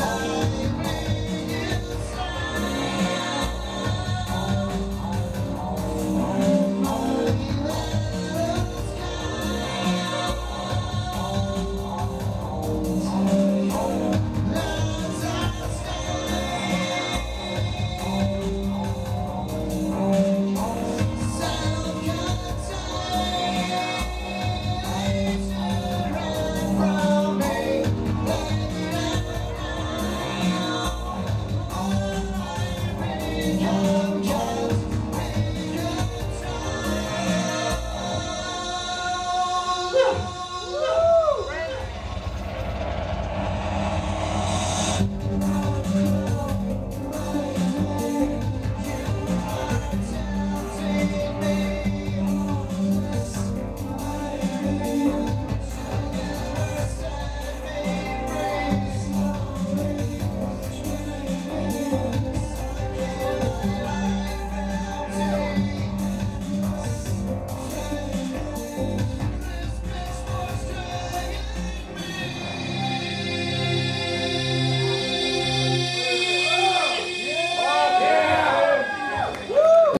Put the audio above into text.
Oh.